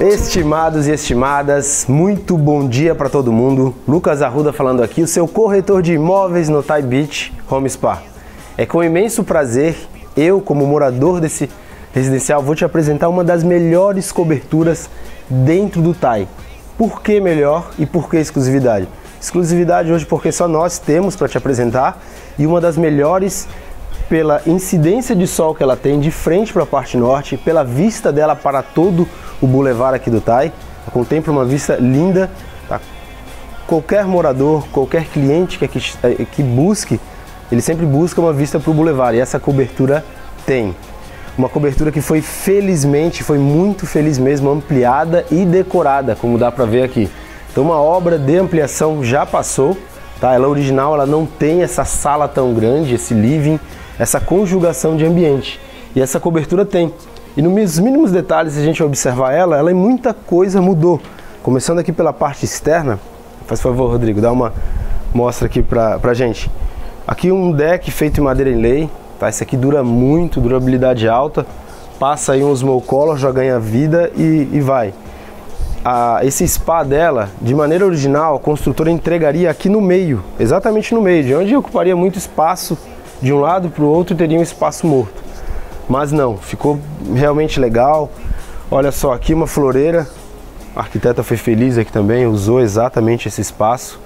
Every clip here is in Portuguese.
Estimados e estimadas, muito bom dia para todo mundo. Lucas Arruda falando aqui, o seu corretor de imóveis no Thai Beach Home Spa. É com imenso prazer, eu como morador desse residencial vou te apresentar uma das melhores coberturas dentro do Thai. Por que melhor e por que exclusividade? Exclusividade hoje porque só nós temos para te apresentar e uma das melhores pela incidência de sol que ela tem de frente para a parte norte, pela vista dela para todo o bulevar aqui do Tai. Contempla uma vista linda. Tá? Qualquer morador, qualquer cliente que, que, eh, que busque, ele sempre busca uma vista para o bulevar e essa cobertura tem. Uma cobertura que foi felizmente, foi muito feliz mesmo, ampliada e decorada, como dá para ver aqui. Então uma obra de ampliação já passou, tá? Ela original, ela não tem essa sala tão grande, esse living, essa conjugação de ambiente. E essa cobertura tem. E nos mínimos detalhes, se a gente observar ela, ela em muita coisa mudou. Começando aqui pela parte externa, faz favor, Rodrigo, dá uma mostra aqui pra, pra gente. Aqui um deck feito em madeira em lei, tá? Esse aqui dura muito, durabilidade alta. Passa aí um smoke color, já ganha vida e, e vai. A, esse spa dela, de maneira original, a construtora entregaria aqui no meio, exatamente no meio, de onde ocuparia muito espaço de um lado para o outro teria um espaço morto. Mas não, ficou realmente legal. Olha só, aqui uma floreira. A arquiteta foi feliz aqui também, usou exatamente esse espaço.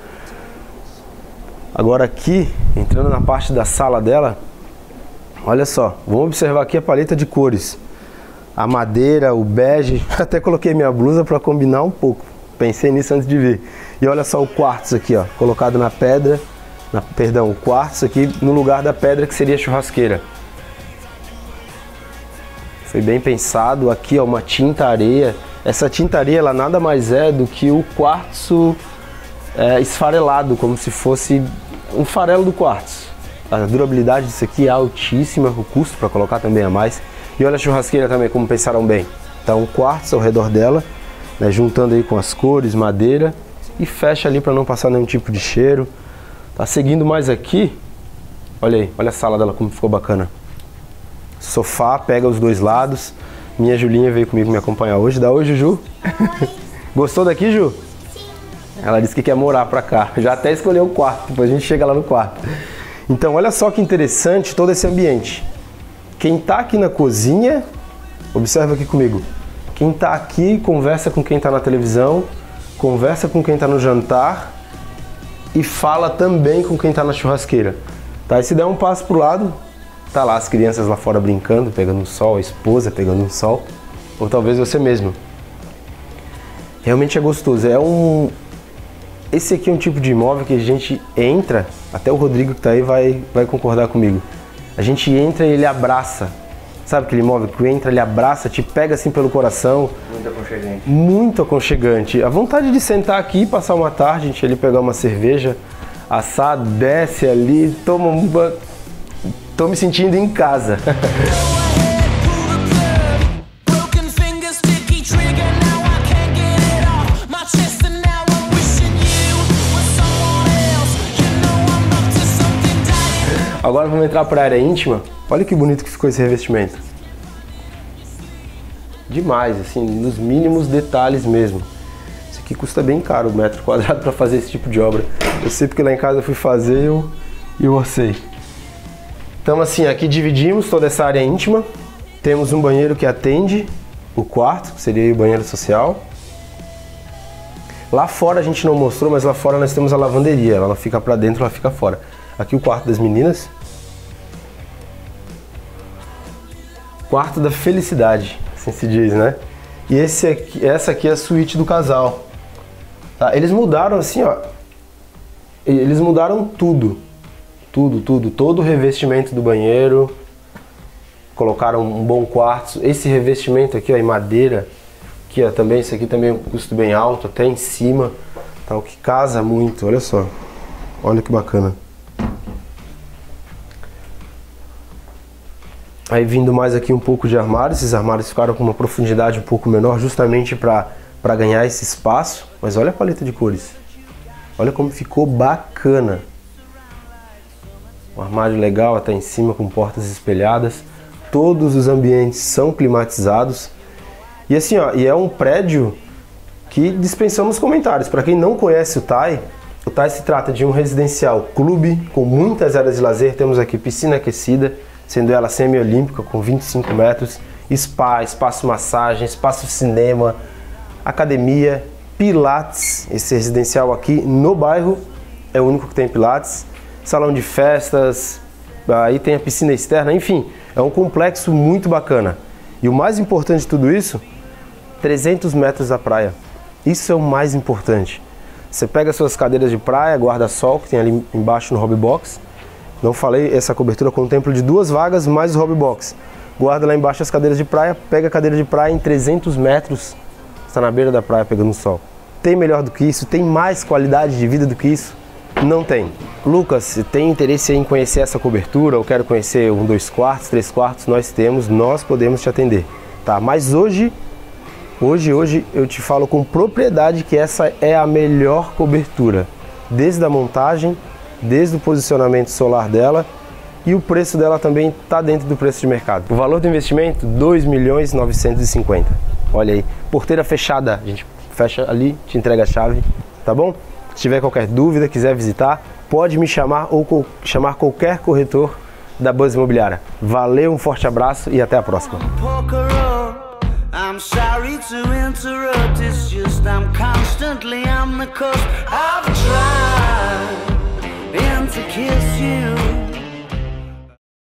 Agora aqui, entrando na parte da sala dela, olha só, vamos observar aqui a paleta de cores. A madeira, o bege, até coloquei minha blusa para combinar um pouco. Pensei nisso antes de vir. E olha só o quartzo aqui, ó, colocado na pedra na, perdão, quartzo aqui no lugar da pedra que seria churrasqueira. Foi bem pensado. Aqui, ó, uma tinta areia. Essa tinta areia, ela nada mais é do que o quartzo é, esfarelado, como se fosse um farelo do quartzo. A durabilidade disso aqui é altíssima, o custo para colocar também é mais. E olha a churrasqueira também, como pensaram bem. Então, um quartzo ao redor dela, né, juntando aí com as cores, madeira, e fecha ali para não passar nenhum tipo de cheiro. Tá seguindo mais aqui. Olha aí, olha a sala dela como ficou bacana. Sofá, pega os dois lados. Minha Julinha veio comigo me acompanhar hoje. Dá oi, Juju. Gostou daqui, Ju? Sim. Ela disse que quer morar pra cá. Já até escolheu o quarto, depois a gente chega lá no quarto. Então, olha só que interessante todo esse ambiente. Quem tá aqui na cozinha, observa aqui comigo. Quem tá aqui conversa com quem tá na televisão, conversa com quem tá no jantar e fala também com quem está na churrasqueira. Tá? E se der um passo pro lado, tá lá as crianças lá fora brincando, pegando um sol, a esposa pegando um sol, ou talvez você mesmo. Realmente é gostoso. É um esse aqui é um tipo de imóvel que a gente entra, até o Rodrigo que está aí vai, vai concordar comigo. A gente entra e ele abraça Sabe aquele imóvel que entra, ele abraça, te pega assim pelo coração. Muito aconchegante. Muito aconchegante. A vontade de sentar aqui e passar uma tarde, a gente ali pegar uma cerveja, assar, desce ali, toma um banho. Tô me sentindo em casa. Agora vamos entrar para a área íntima. Olha que bonito que ficou esse revestimento. Demais, assim, nos mínimos detalhes mesmo. Isso aqui custa bem caro o metro quadrado para fazer esse tipo de obra. Eu sei porque lá em casa eu fui fazer e eu, eu orcei. Então assim, aqui dividimos toda essa área íntima. Temos um banheiro que atende o quarto, que seria o banheiro social. Lá fora a gente não mostrou, mas lá fora nós temos a lavanderia. Ela fica para dentro, ela fica fora. Aqui o quarto das meninas. Quarto da felicidade, assim se diz, né? E esse aqui, essa aqui é a suíte do casal. Tá? Eles mudaram assim, ó. Eles mudaram tudo. Tudo, tudo. Todo o revestimento do banheiro. Colocaram um bom quarto. Esse revestimento aqui, ó, em madeira. Aqui, ó, também, esse aqui também é um custo bem alto, até em cima. Tá? O que casa muito, olha só. Olha que bacana. Aí vindo mais aqui um pouco de armário, esses armários ficaram com uma profundidade um pouco menor justamente para ganhar esse espaço. Mas olha a paleta de cores. Olha como ficou bacana. Um armário legal até em cima com portas espelhadas. Todos os ambientes são climatizados. E assim, ó, e é um prédio que dispensamos comentários. Para quem não conhece o TAI, o TAI se trata de um residencial clube com muitas áreas de lazer. Temos aqui piscina aquecida, sendo ela semi-olímpica com 25 metros, spa, espaço massagem, espaço cinema, academia, pilates. Esse residencial aqui no bairro é o único que tem pilates, salão de festas, aí tem a piscina externa, enfim, é um complexo muito bacana. E o mais importante de tudo isso, 300 metros da praia. Isso é o mais importante. Você pega suas cadeiras de praia, guarda-sol que tem ali embaixo no hobby box. Não falei, essa cobertura contempla de duas vagas mais o hobby box. Guarda lá embaixo as cadeiras de praia, pega a cadeira de praia em 300 metros, está na beira da praia pegando sol. Tem melhor do que isso? Tem mais qualidade de vida do que isso? Não tem. Lucas, se tem interesse em conhecer essa cobertura ou quero conhecer um, dois quartos, três quartos, nós temos, nós podemos te atender, tá? Mas hoje, hoje, hoje eu te falo com propriedade que essa é a melhor cobertura, desde a montagem, desde o posicionamento solar dela e o preço dela também está dentro do preço de mercado. O valor do investimento, 2 milhões 950. Olha aí, porteira fechada, a gente fecha ali, te entrega a chave, tá bom? Se tiver qualquer dúvida, quiser visitar, pode me chamar ou chamar qualquer corretor da Buzz Imobiliária. Valeu, um forte abraço e até a próxima. I'm sorry to interrupt, it's just I'm constantly on the cusp. I've tried to kiss you.